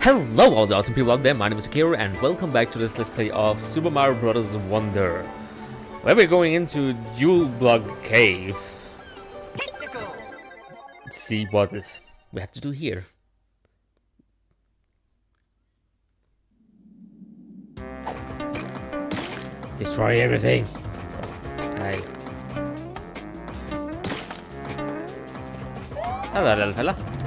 Hello all the awesome people out there, my name is Akira and welcome back to this Let's Play of Super Mario Bros. Wonder. Where we're going into Jewel Block Cave. To see what we have to do here. Destroy everything. Okay. Hello little fella.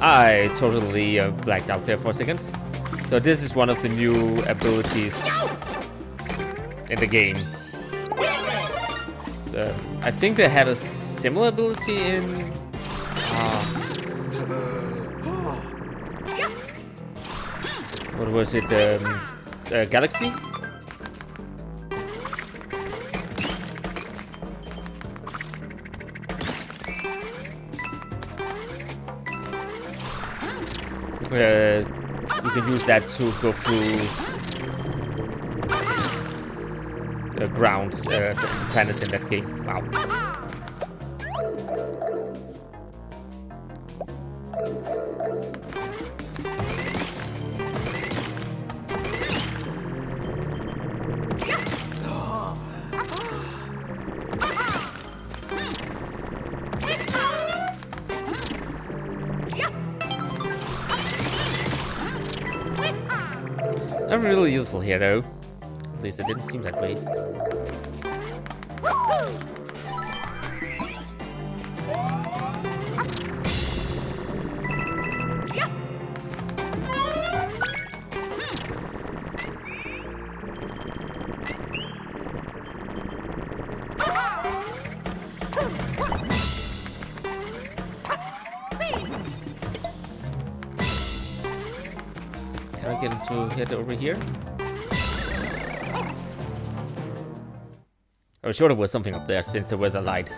I totally uh, blacked out there for a second. So this is one of the new abilities in the game. Uh, I think they had a similar ability in... Uh, what was it? Um, uh, Galaxy? You can use that to go through the grounds, uh, the planets in that game. Wow. Really I was sure there was something up there since there was a light.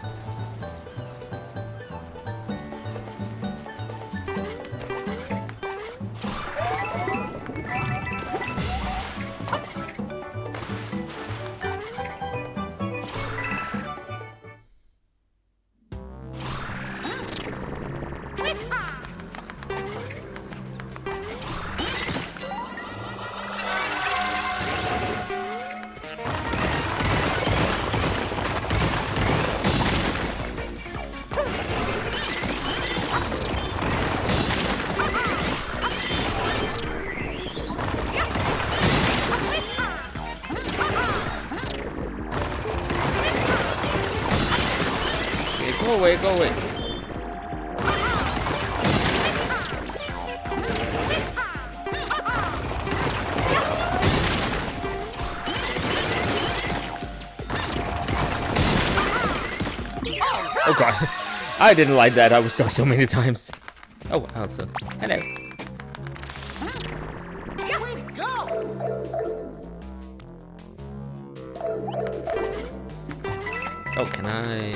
I didn't like that. I was stuck so many times. Oh, Elsa. Hello. Oh, can I...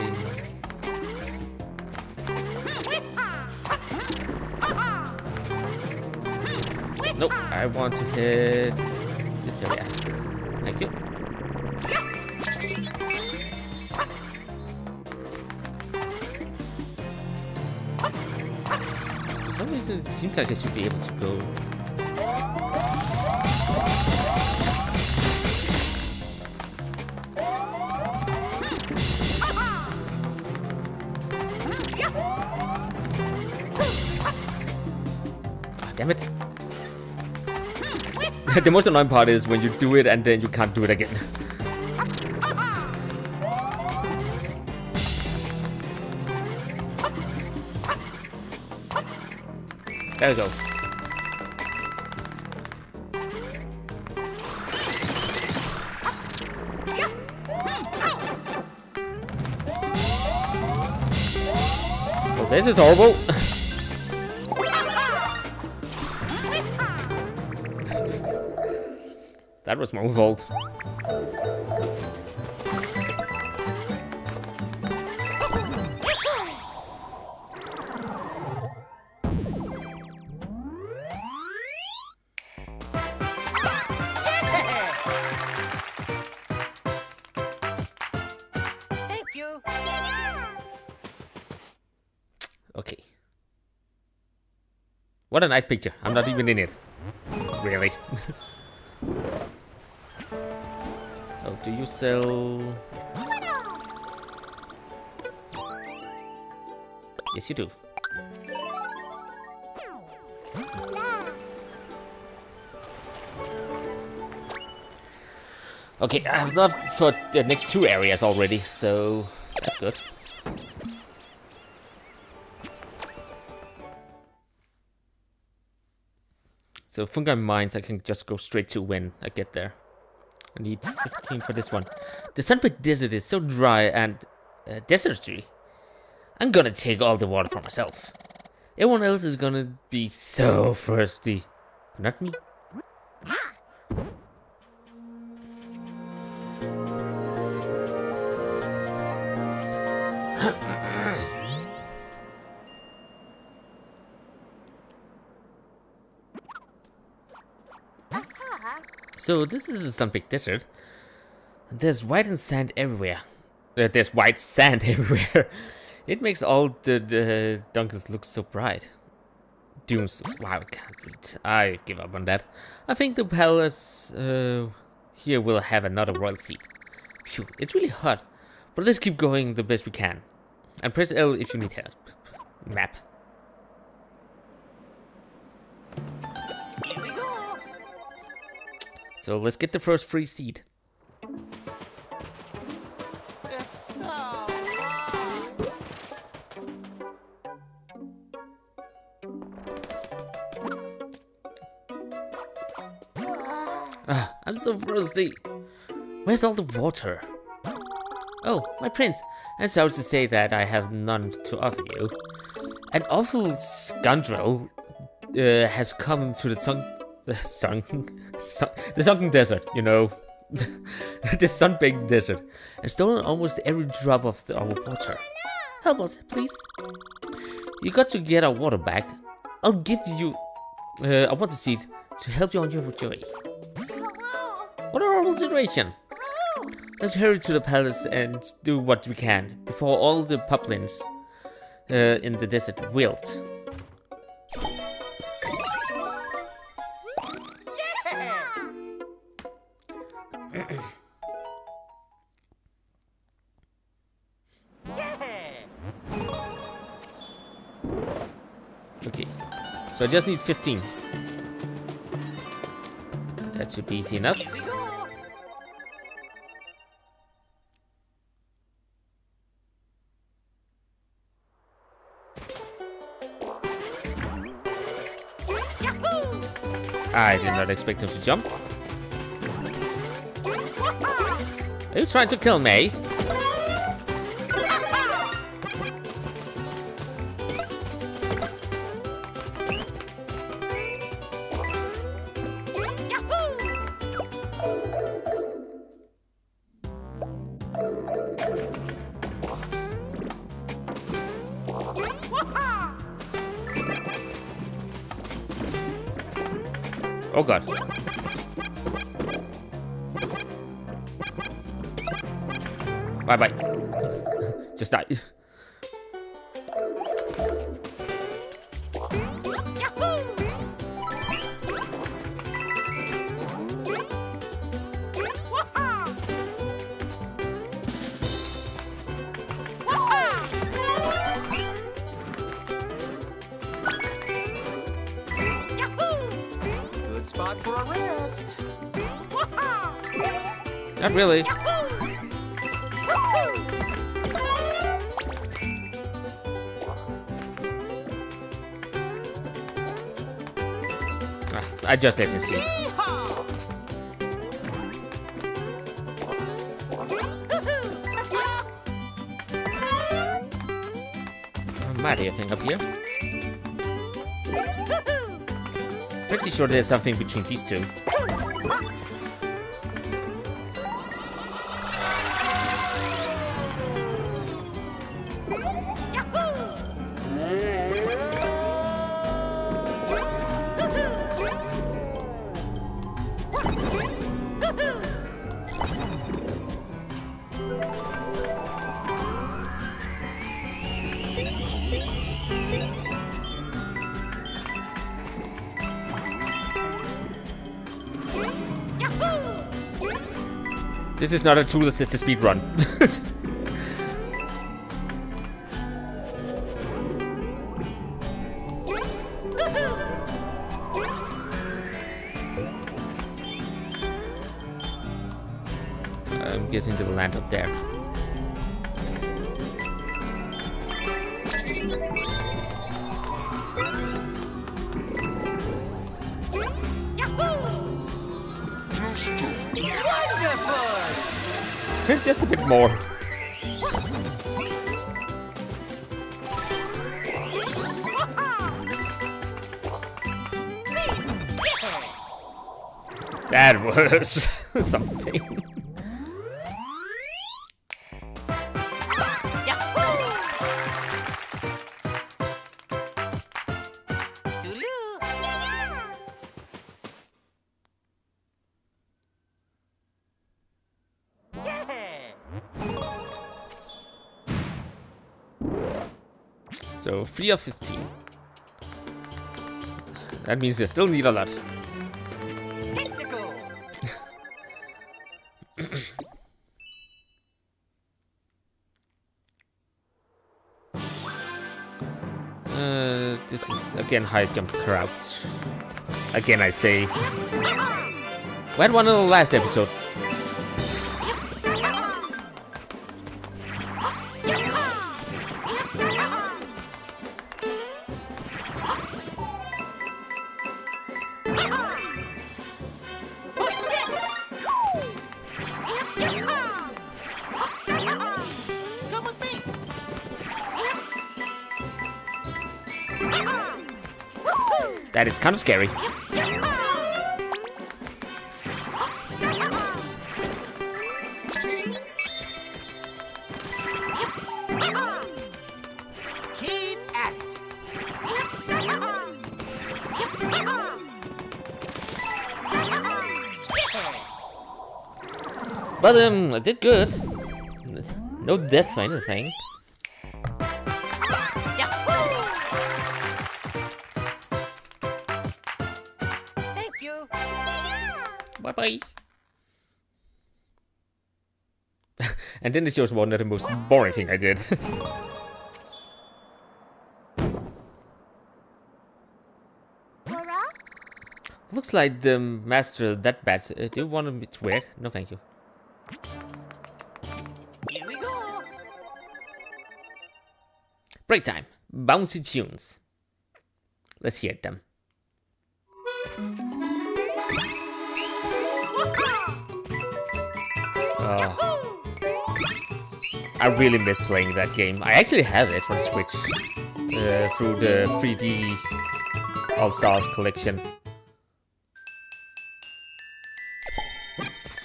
Nope, I want to hit this area. It seems like I should be able to go. Ah, damn it. the most annoying part is when you do it and then you can't do it again. There we go. Well, this is horrible. that was my fault. What a nice picture. I'm not even in it. Really. oh, do you sell... Yes, you do. Okay, I have enough for the next two areas already, so that's good. So fungi mines I can just go straight to when I get there. I need 15 for this one. The Sunbaked Desert is so dry and uh. I'm gonna take all the water for myself. Everyone else is gonna be so thirsty. But not me. So this is a Sunbaked Desert. There's white and sand everywhere. Uh, there's white sand everywhere. it makes all the, the Dunkins look so bright. Dunes. Wow, I can't read. I give up on that. I think the palace uh, here will have another royal seat. Phew, it's really hot. But let's keep going the best we can. And press L if you need help. Map. So let's get the first free seat. So. Ah, I'm so thirsty. Where's all the water? Oh, my prince. I'm sorry to say that I have none to offer you. An awful scoundrel uh, has come to the the sun, sun the sunken desert, you know, the sun-baked desert, and stolen almost every drop of the, our water. Help us, please. You got to get our water back. I'll give you uh, a water seat to help you on your journey. What a horrible situation! Let's hurry to the palace and do what we can before all the Poplins uh, in the desert wilt. So I just need 15. That should be easy enough. I did not expect him to jump. Are you trying to kill me? Bye bye. Just die. Yahoo! Waha! I just let him sleep. Mario thing up here. Pretty sure there's something between these two. This is not a tool assisted speed run. more. That was something. 3 of 15. That means you still need a lot. Uh, this is again high jump crouch. Again, I say. We had one of the last episodes. Kind of scary. But um, I did good. No death or anything. Bye bye. and then it shows one of the most boring thing I did. Looks like the master that bad. Uh, do you want me to wear? No, thank you. Here we go! Break time. Bouncy tunes. Let's hear them. Oh. I really miss playing that game. I actually have it for the Switch uh, through the 3D All Stars collection.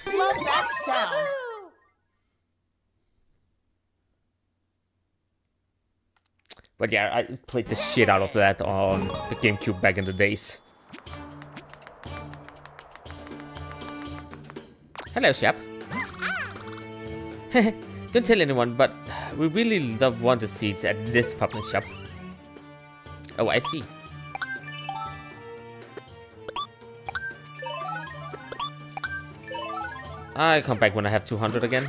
Love that sound! But yeah, I played the shit out of that on the GameCube back in the days. Hello, Shep. Don't tell anyone, but we really love Wonder Seeds at this puppet shop. Oh, I see. I come back when I have 200 again.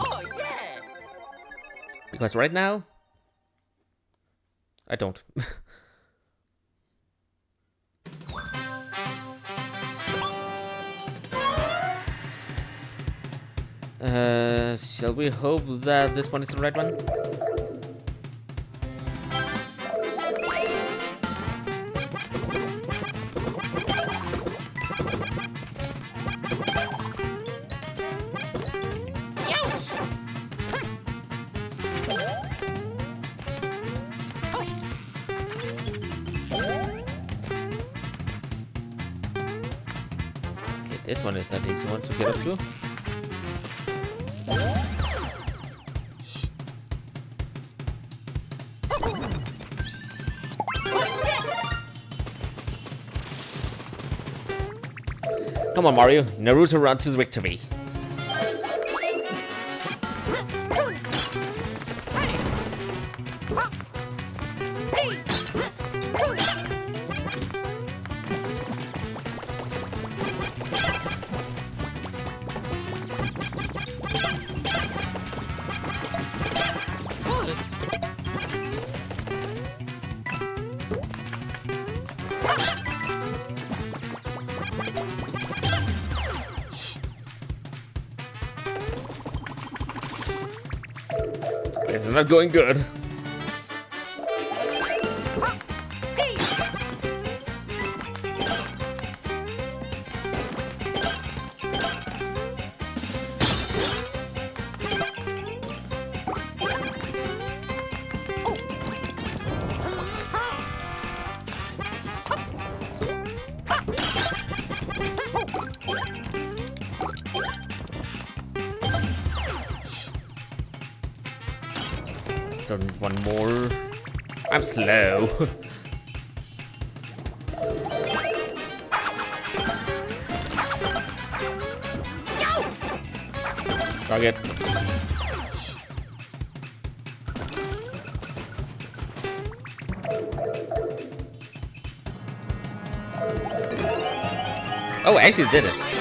Oh yeah! Because right now, I don't. uh, shall we hope that this one is the right one? Come on, Mario. Naruto runs his victory. Not going good. Oh, I actually did it.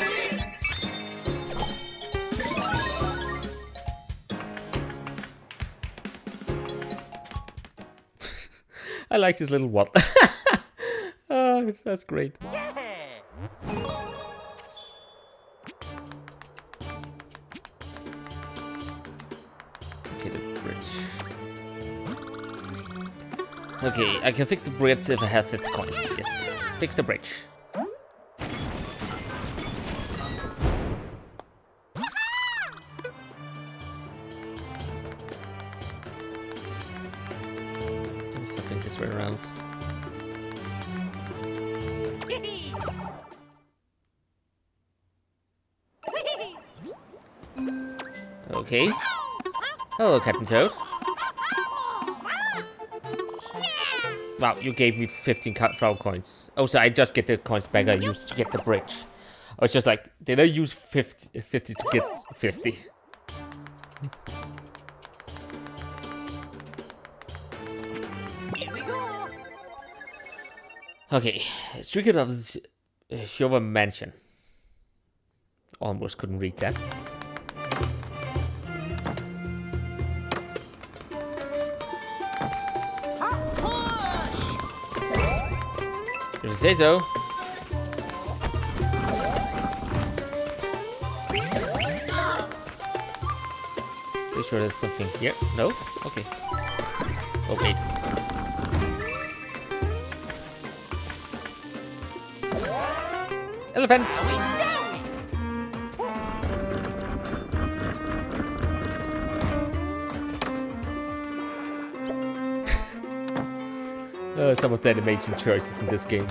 I like this little what. oh, that's great. Okay, the bridge. Okay, I can fix the bridge if I have 50 coins. Yes, fix the bridge. Something this way around. Okay. Hello, Captain Toad. Wow, you gave me 15 cut flower coins. Also, I just get the coins back I used to get the bridge. I was just like, did I use 50, 50 to get 50? Here we go. Okay, Secret of Shova Mansion. Almost couldn't read that. You say so. Pretty sure there's something here. No? Okay. Oh, wait. Elephant! Some of the animation choices in this game.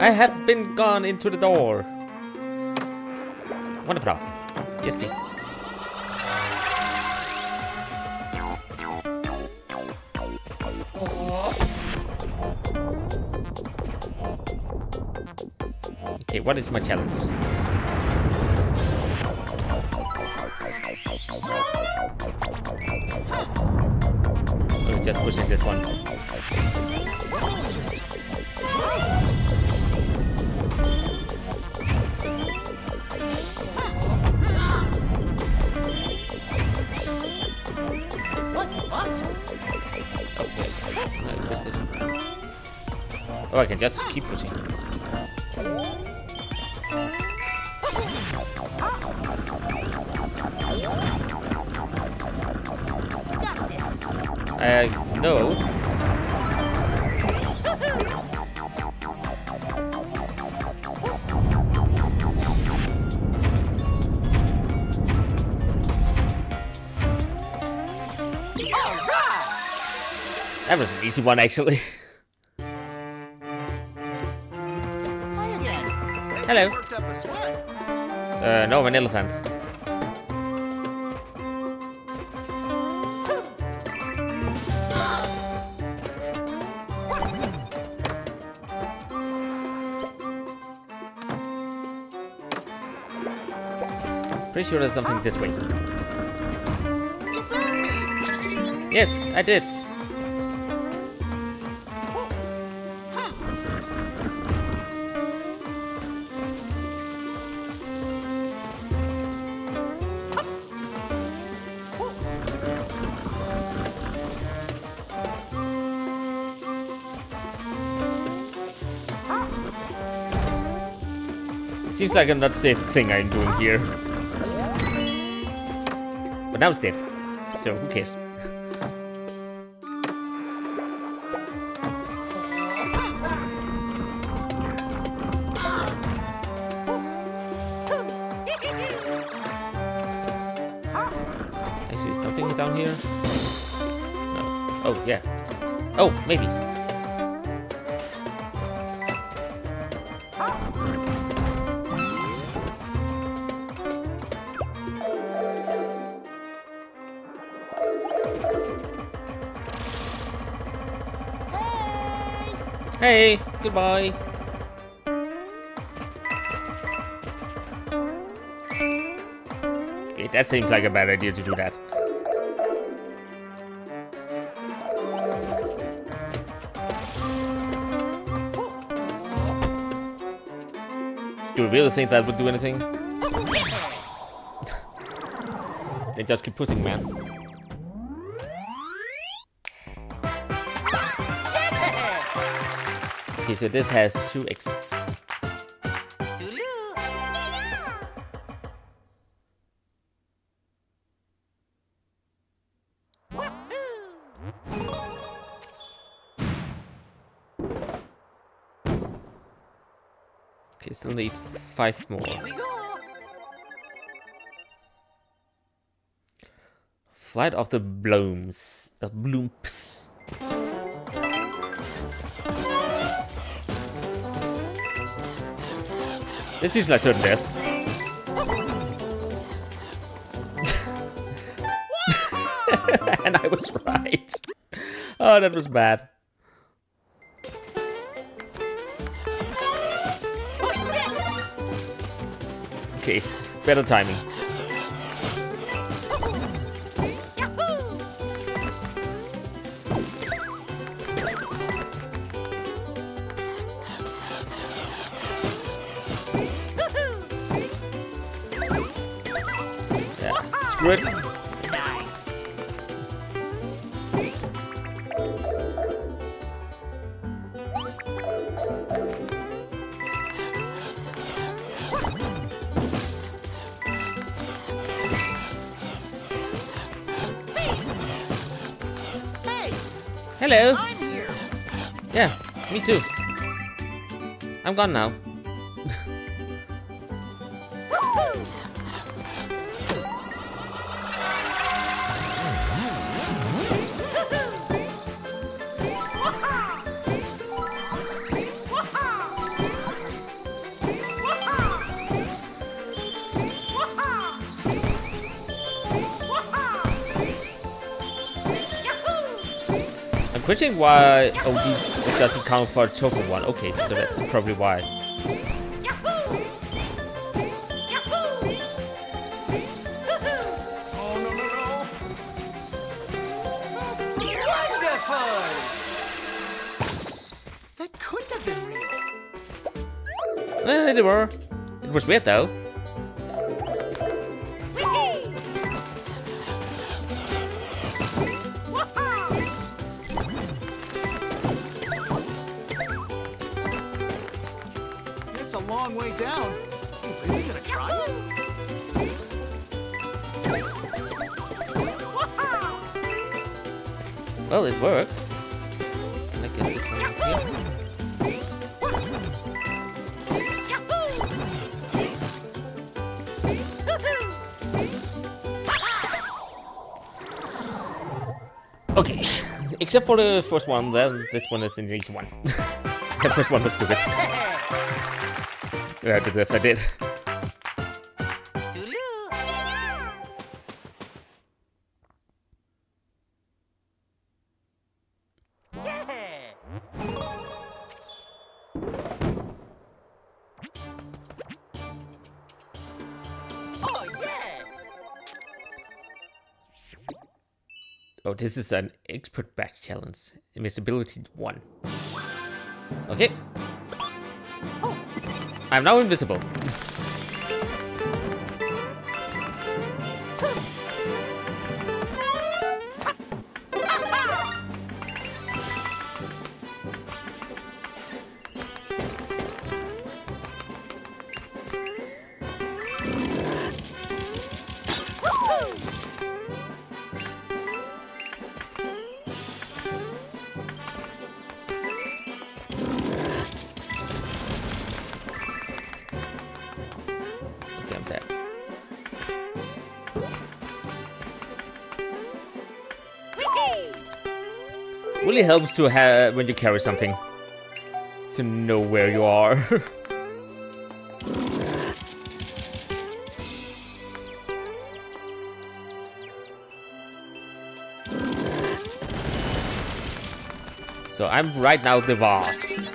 I have been gone into the door. Wonderful. Yes, please. Okay, what is my challenge? That was an easy one, actually. Hello. Uh, no, I'm an elephant. Pretty sure there's something this way. Yes, I did. Seems like a not safe thing I'm doing here. But now it's dead. So who cares? Oh, yeah. Oh, maybe. Hey, goodbye. Okay, that seems like a bad idea to do that. You really think that would do anything? they just keep pushing, man. Okay, so this has two exits. Five more. Here we go. Flight of the Blooms. Uh, Bloomps. This is like certain death. and I was right. Oh, that was bad. Okay, better timing. Yeah, screw it. Hello. I'm here. Yeah, me too. I'm gone now. I'm questioning why oh this doesn't count for a total one. Okay, so that's probably why. Oh, no, no, no. That couldn't have been real. Eh, they were. It was weird though. It worked. Can I get this one here? Okay. Except for the first one, then this one is an easy one. the first one was stupid. Yeah, the death I did. Oh, this is an expert badge challenge. Invisibility 1. Okay. Oh. I'm now invisible. Helps to have when you carry something to know where you are. so I'm right now the boss.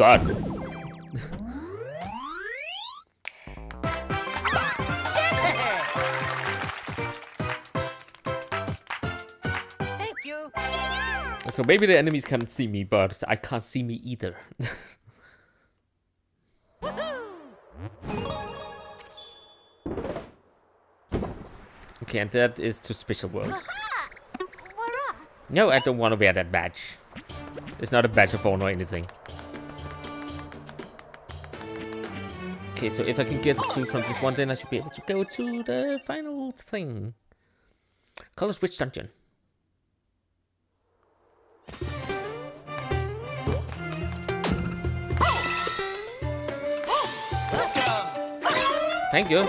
God. Thank you. So maybe the enemies can't see me, but I can't see me either. okay, and that is to Special World. No, I don't want to wear that badge. It's not a badge of honor or anything. Okay, so if I can get to from this one, then I should be able to go to the final thing. Color Switch Dungeon. Thank you.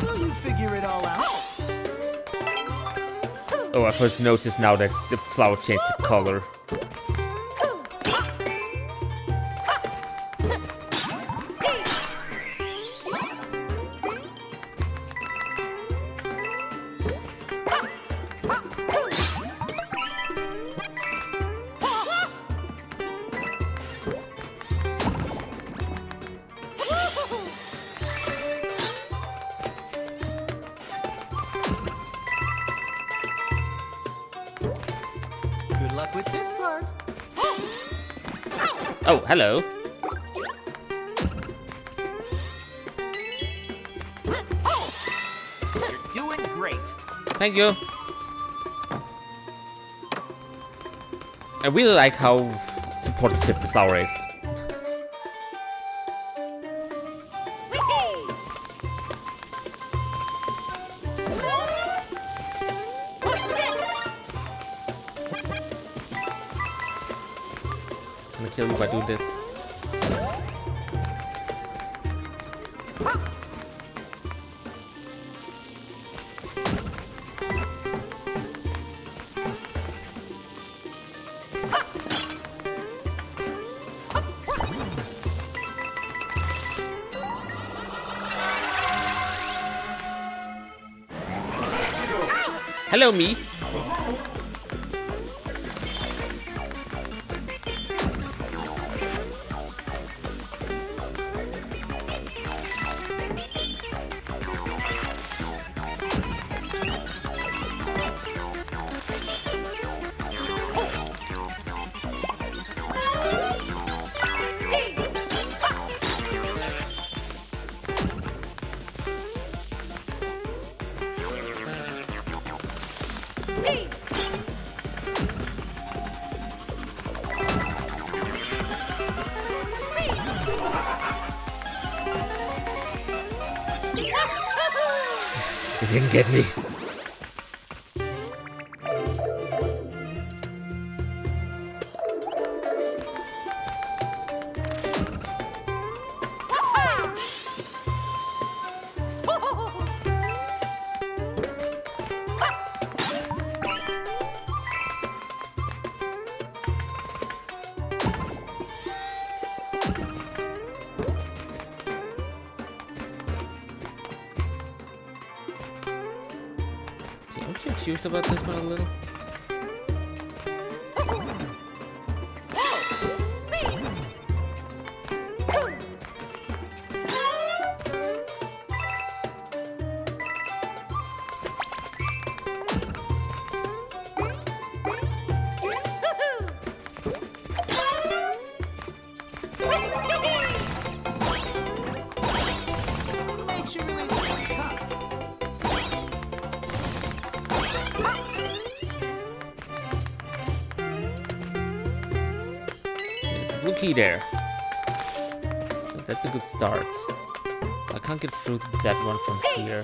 Will you figure it all out? Oh, I first noticed now that the flower changed the color. I really like how supportive the flower is. I'm gonna kill you by doing this. Hello, me. Me. Confused about this one a little. There. So that's a good start. I can't get through that one from here.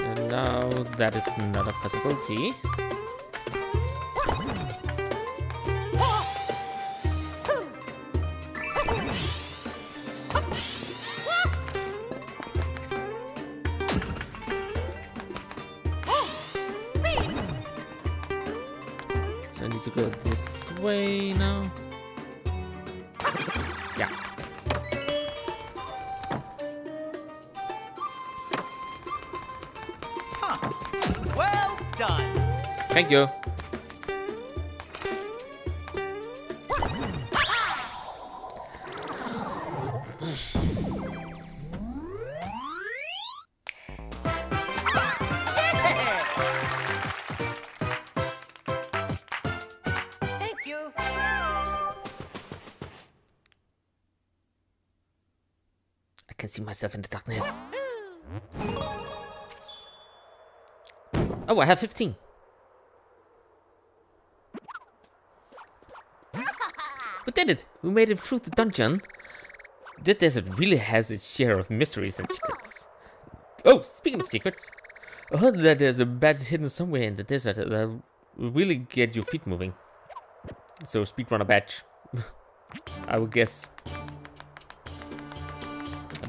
And now that is not a possibility. Now. Yeah. Huh. Well done. Thank you. Myself in the darkness. Oh, I have 15. We did it! We made it through the dungeon. This desert really has its share of mysteries and secrets. Oh, speaking of secrets, I heard that there's a badge hidden somewhere in the desert that will really get your feet moving. So, speedrunner badge. I would guess.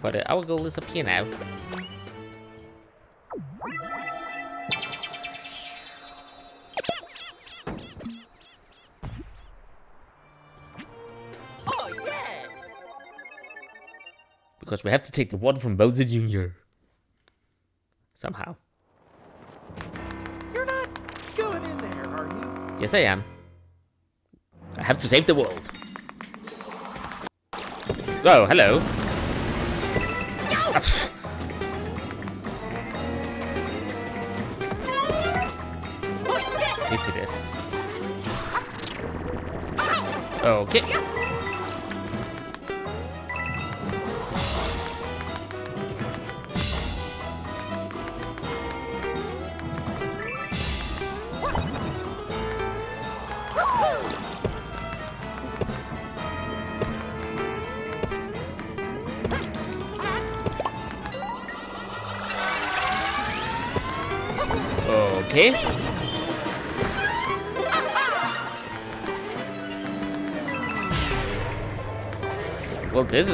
But uh, our goal is up here now. Oh yeah. Because we have to take the water from Bowser Jr. Somehow. You're not going in there, are you? Yes, I am. I have to save the world. Oh, hello. Ah, pff. Give me this. Okay.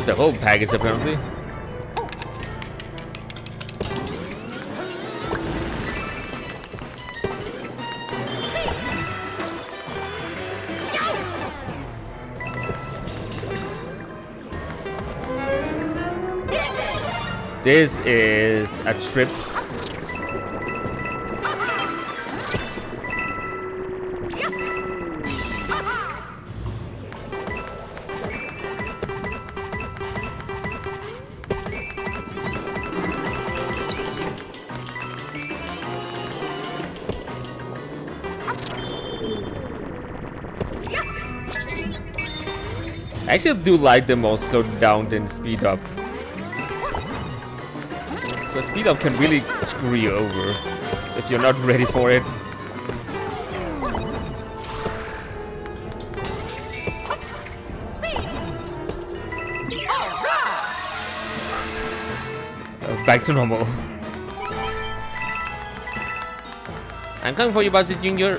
Is the whole package, apparently. This is a trip I actually do like them more slowed down than speed up. But speed up can really screw you over if you're not ready for it. Uh, back to normal. I'm coming for you, Bowser Jr.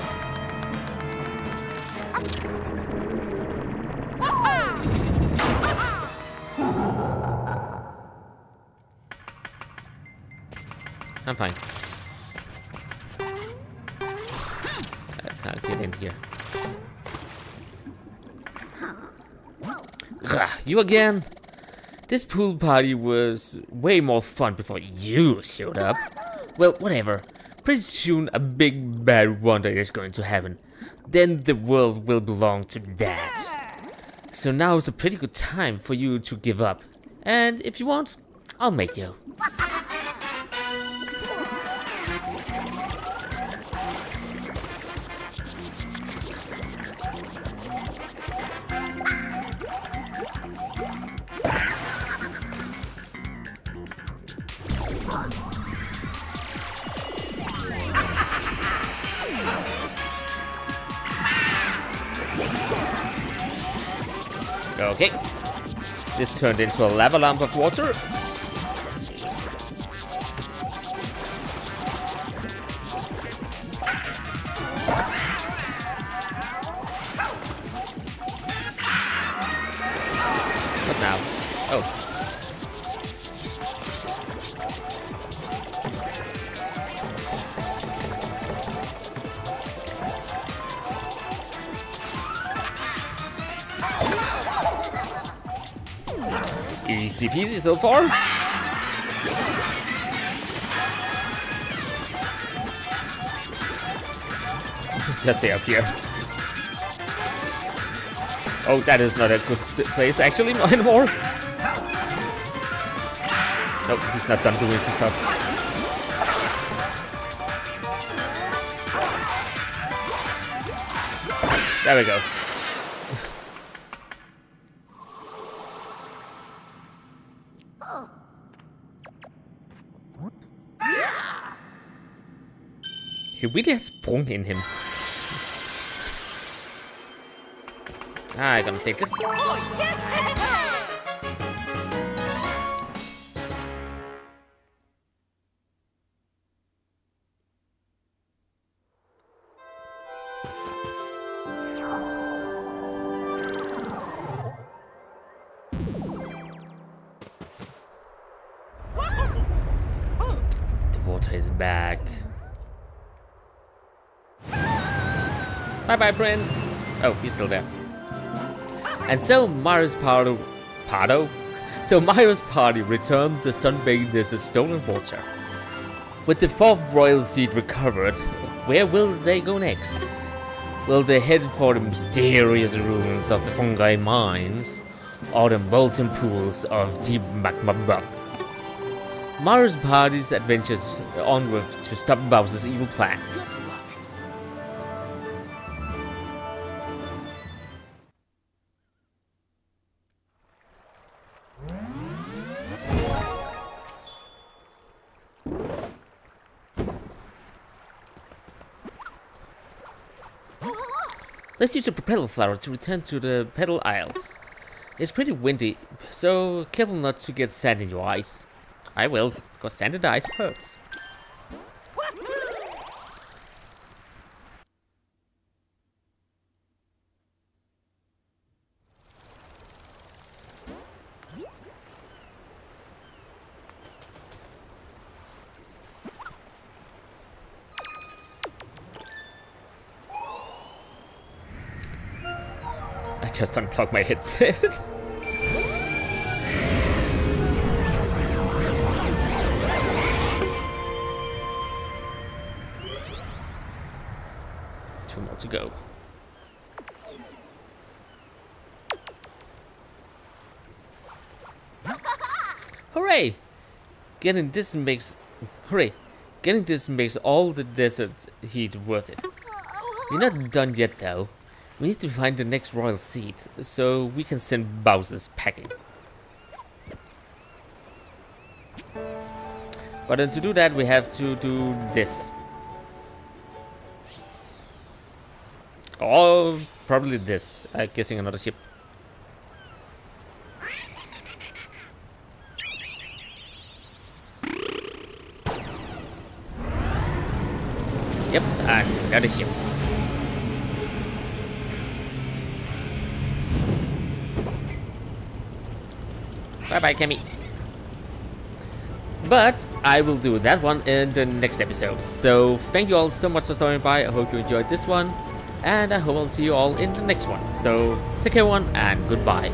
you again? This pool party was way more fun before you showed up. Well, whatever. Pretty soon a big bad wonder is going to happen. Then the world will belong to that. So now is a pretty good time for you to give up. And if you want, I'll make you. Turned into a lava lamp of water. Stay up here. Oh, that is not a good place actually anymore. Nope, he's not done doing his stuff. There we go. He really has sprung in him. Ah, I'm gonna take this. The water is back. Bye bye, Prince. Oh, he's still there. And so Mario's party, Pardo? So Mario's party returned the a stolen water. With the fourth royal seat recovered, where will they go next? Will they head for the mysterious ruins of the fungi mines, or the molten pools of deep magma? Mario's party's adventures onward to stop Bowser's evil plans. Let's use a propeller flower to return to the Petal Isles. It's pretty windy, so careful not to get sand in your eyes. I will, because sand in the eyes hurts. Unplugged my headset. Two more to go. Hooray! Getting this makes... Hooray! Getting this makes all the desert heat worth it. You're not done yet though. We need to find the next royal seat, so we can send Bowser's packing. But then to do that, we have to do this. Or probably this. I'm guessing another ship. Yep, another ship. Cammy. But I will do that one in the next episode. So thank you all so much for stopping by. I hope you enjoyed this one. And I hope I'll see you all in the next one. So take care, everyone, and goodbye.